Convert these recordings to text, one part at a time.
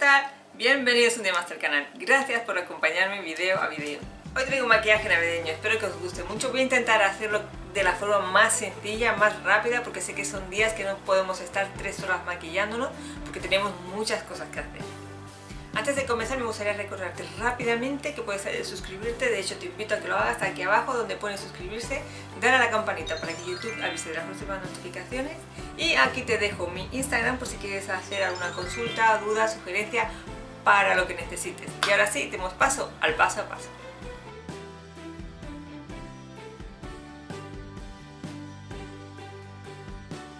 tal? Bienvenidos un día más al canal. Gracias por acompañarme video a video. Hoy traigo maquillaje navideño, espero que os guste mucho. Voy a intentar hacerlo de la forma más sencilla, más rápida, porque sé que son días que no podemos estar tres horas maquillándonos, porque tenemos muchas cosas que hacer. Antes de comenzar me gustaría recordarte rápidamente que puedes eh, suscribirte, de hecho te invito a que lo hagas aquí abajo donde pone suscribirse, dar a la campanita para que YouTube avise de las próximas notificaciones y aquí te dejo mi Instagram por si quieres hacer alguna consulta, duda, sugerencia para lo que necesites. Y ahora sí, demos paso al paso a paso.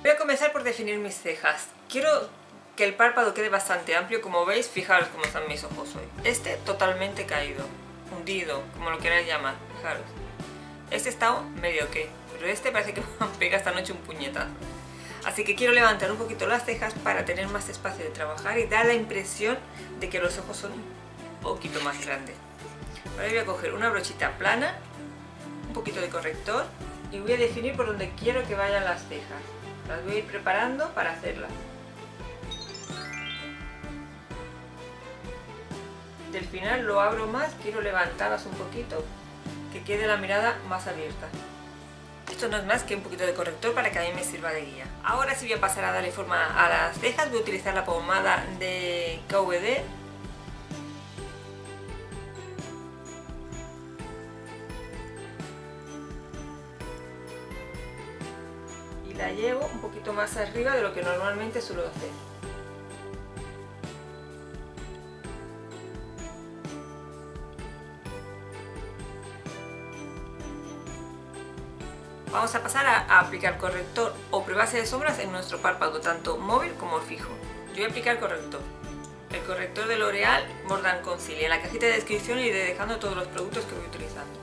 Voy a comenzar por definir mis cejas. Quiero que el párpado quede bastante amplio, como veis, fijaros cómo están mis ojos hoy. Este totalmente caído, hundido, como lo queráis llamar, fijaros. Este está medio que, pero este parece que pega esta noche un puñetazo. Así que quiero levantar un poquito las cejas para tener más espacio de trabajar y dar la impresión de que los ojos son un poquito más grandes. Ahora voy a coger una brochita plana, un poquito de corrector y voy a definir por donde quiero que vayan las cejas. Las voy a ir preparando para hacerlas. Del final lo abro más, quiero levantarlas un poquito, que quede la mirada más abierta. Esto no es más que un poquito de corrector para que a mí me sirva de guía. Ahora sí voy a pasar a darle forma a las cejas, voy a utilizar la pomada de KVD. Y la llevo un poquito más arriba de lo que normalmente suelo hacer. Vamos a pasar a, aplicar corrector o prebase de sombras en nuestro párpado, tanto móvil como fijo. Yo voy a aplicar corrector. El corrector de L'Oreal Mordant Conceal. En la cajita de descripción iré dejando todos los productos que voy utilizando.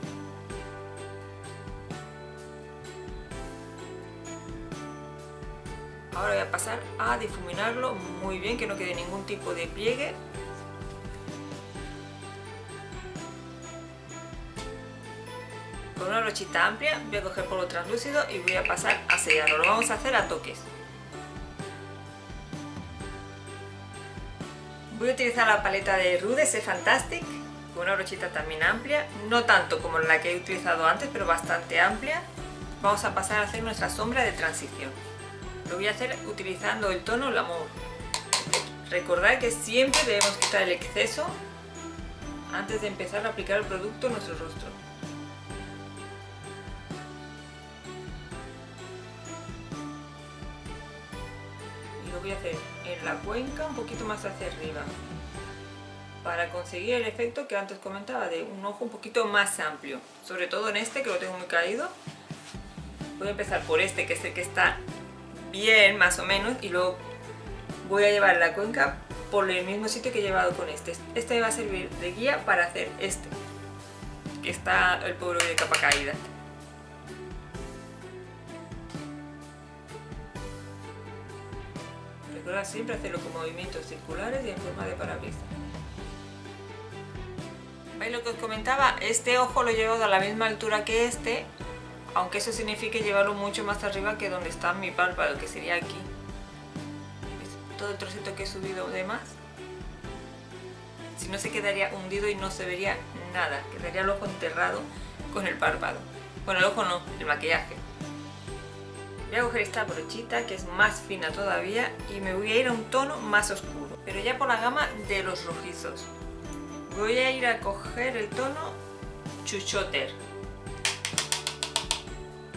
Ahora voy a pasar a difuminarlo muy bien, que no quede ningún tipo de pliegue una brochita amplia voy a coger polvo translúcido y voy a pasar a sellarlo. Lo vamos a hacer a toques. Voy a utilizar la paleta de Rude C Fantastic con una brochita también amplia, no tanto como la que he utilizado antes, pero bastante amplia. Vamos a pasar a hacer nuestra sombra de transición. Lo voy a hacer utilizando el tono L'amour. Recordad que siempre debemos quitar el exceso antes de empezar a aplicar el producto en nuestro rostro. La cuenca un poquito más hacia arriba para conseguir el efecto que antes comentaba de un ojo un poquito más amplio. Sobre todo en este que lo tengo muy caído. Voy a empezar por este que es el que está bien más o menos y luego voy a llevar la cuenca por el mismo sitio que he llevado con este. Este me va a servir de guía para hacer este que está el pobre de capa caída siempre hacerlo con movimientos circulares y en forma de parabrisas. ¿Veis lo que os comentaba? Este ojo lo llevo a la misma altura que este, aunque eso signifique llevarlo mucho más arriba que donde está mi párpado, que sería aquí. Todo el trocito que he subido de más. Si no se quedaría hundido y no se vería nada, quedaría el ojo enterrado con el párpado. Bueno, el ojo no, el maquillaje. Voy a coger esta brochita que es más fina todavía y me voy a ir a un tono más oscuro, pero ya por la gama de los rojizos. Voy a ir a coger el tono Chuchoter.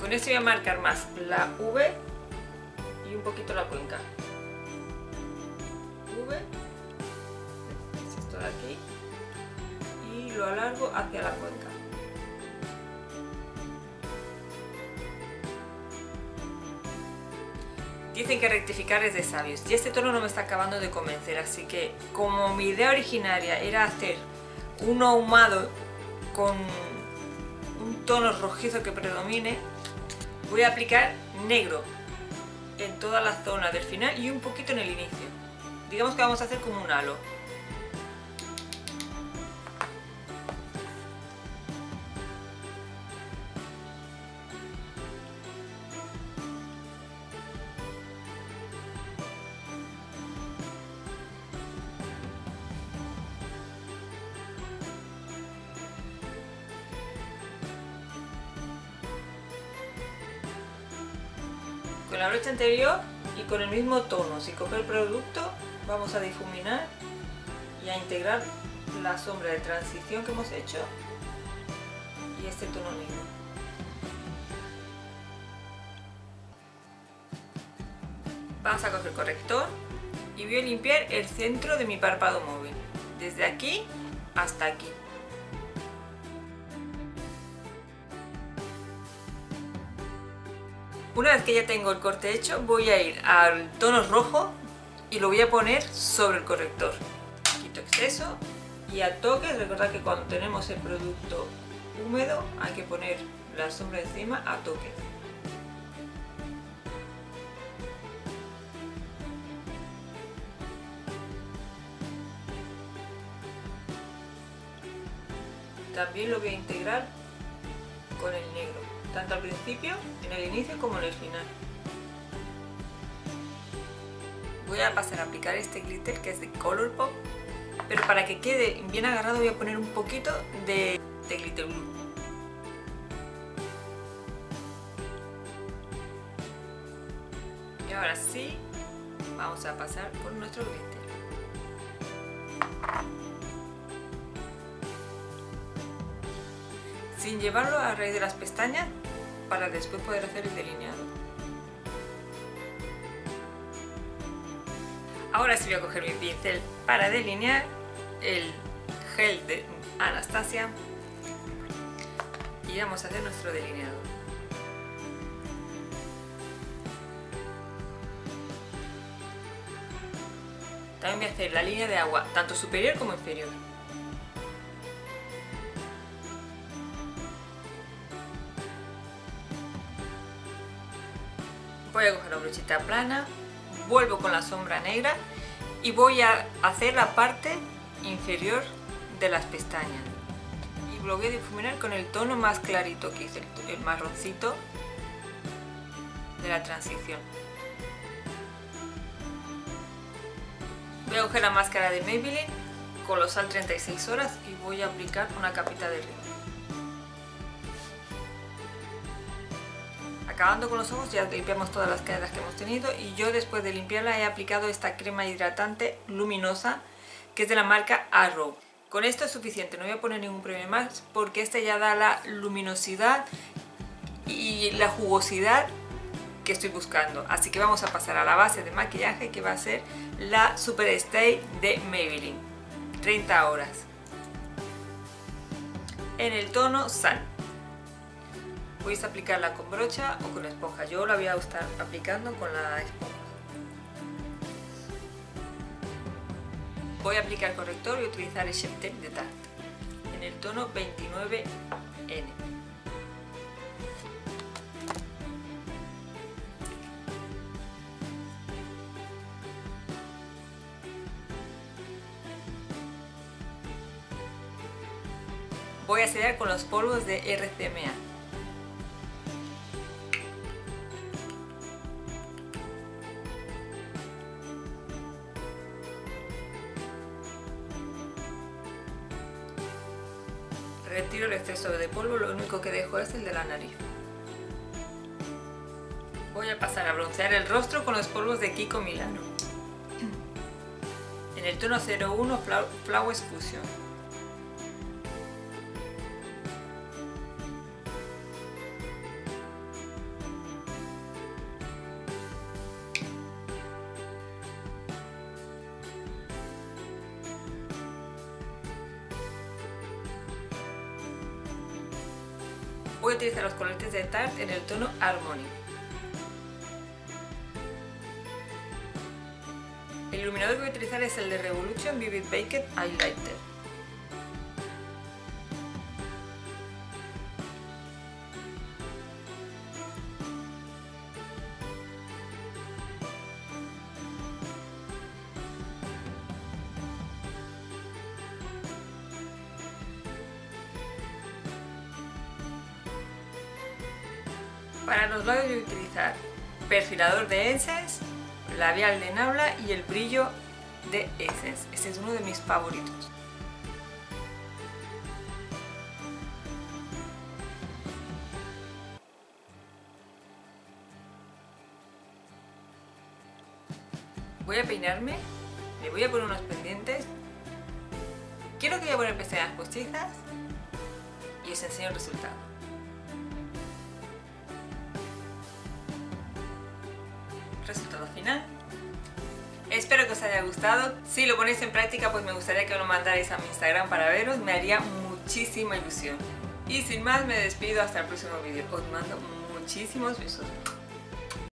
Con esto voy a marcar más la V y un poquito la cuenca. V, es esto de aquí, y lo alargo hacia la cuenca. Dicen que rectificar es de sabios y este tono no me está acabando de convencer, así que como mi idea originaria era hacer un ahumado con un tono rojizo que predomine, voy a aplicar negro en toda la zona del final y un poquito en el inicio. Digamos que vamos a hacer como un halo. La brocha anterior y con el mismo tono, sin coger el producto, vamos a difuminar y a integrar la sombra de transición que hemos hecho y este tono negro. Vamos a coger el corrector y voy a limpiar el centro de mi párpado móvil, desde aquí hasta aquí. Una vez que ya tengo el corte hecho, voy a ir al tono rojo y lo voy a poner sobre el corrector. Quito exceso y a toque, recordad que cuando tenemos el producto húmedo hay que poner la sombra encima a toque. También lo voy a integrar con el negro tanto al principio, en el inicio como en el final. Voy a pasar a aplicar este glitter que es de Colourpop, pero para que quede bien agarrado voy a poner un poquito de, de glitter blue. Y ahora sí, vamos a pasar por nuestro glitter. sin llevarlo a raíz de las pestañas para después poder hacer el delineado. Ahora sí voy a coger mi pincel para delinear el gel de Anastasia y vamos a hacer nuestro delineado. También voy a hacer la línea de agua, tanto superior como inferior. Voy a coger la brochita plana, vuelvo con la sombra negra y voy a hacer la parte inferior de las pestañas. Y lo voy a difuminar con el tono más clarito que es el, marroncito de la transición. Voy a coger la máscara de Maybelline colosal 36 horas y voy a aplicar una capita de rímel acabando con los ojos ya limpiamos todas las caídas que hemos tenido y yo después de limpiarla he aplicado esta crema hidratante luminosa que es de la marca Arrow. Con esto es suficiente, no voy a poner ningún premio más porque este ya da la luminosidad y la jugosidad que estoy buscando. Así que vamos a pasar a la base de maquillaje que va a ser la Super Stay de Maybelline. 30 horas. En el tono Sun. Puedes aplicarla con brocha o con esponja. Yo la voy a estar aplicando con la esponja. Voy a aplicar corrector y utilizar el Shape de Tarte en el tono 29N. Voy a sellar con los polvos de RCMA. Retiro el exceso de polvo, lo único que dejo es el de la nariz. Voy a pasar a broncear el rostro con los polvos de Kiko Milano. En el tono 01 Flawless Fusion. Voy a utilizar los colorantes de Tarte en el tono Harmony. El iluminador que voy a utilizar es el de Revolution Vivid Baked Highlighter. Para los labios voy a utilizar perfilador de Essence, labial de Nabla y el brillo de Essence. Este es uno de mis favoritos. voy a peinarme, le voy a poner unos pendientes. Quiero que voy a poner pestañas postizas y os enseño el resultado. Resultado final. Espero que os haya gustado. Si lo ponéis en práctica, pues me gustaría que lo mandarais a mi Instagram para veros. Me haría muchísima ilusión. Y sin más, me despido hasta el próximo vídeo. Os mando muchísimos besos.